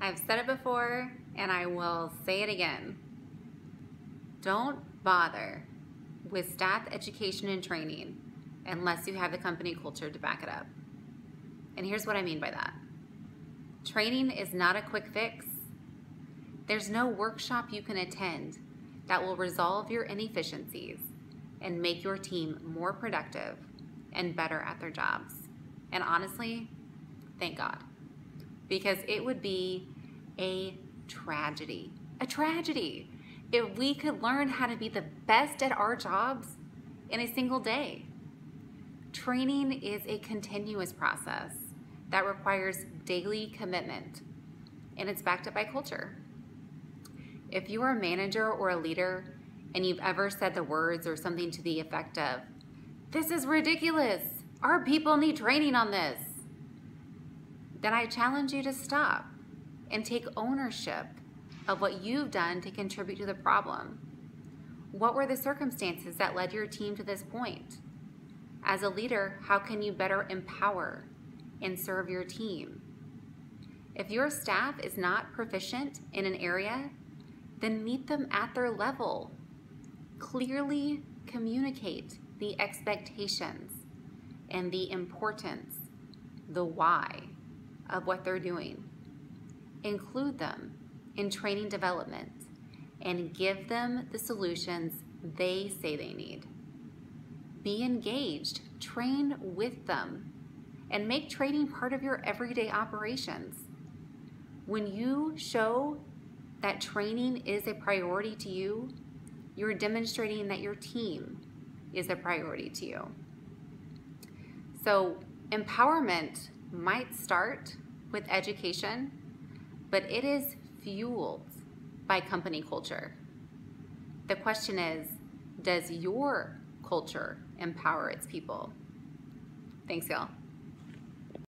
I've said it before and I will say it again. Don't bother with staff education and training unless you have the company culture to back it up. And here's what I mean by that training is not a quick fix. There's no workshop you can attend that will resolve your inefficiencies and make your team more productive and better at their jobs. And honestly, thank God. Because it would be a tragedy, a tragedy, if we could learn how to be the best at our jobs in a single day. Training is a continuous process that requires daily commitment, and it's backed up by culture. If you are a manager or a leader and you've ever said the words or something to the effect of, This is ridiculous, our people need training on this, then I challenge you to stop and take ownership of what you've done to contribute to the problem. What were the circumstances that led your team to this point? As a leader, how can you better empower and serve your team? If your staff is not proficient in an area, then meet them at their level. Clearly communicate the expectations and the importance, the why of what they're doing. Include them in training development and give them the solutions they say they need. Be engaged, train with them, and make training part of your everyday operations. When you show that training is a priority to you, you're demonstrating that your team is a priority to you. So, empowerment might start with education, but it is fueled by company culture. The question is does your culture empower its people? Thanks, y'all.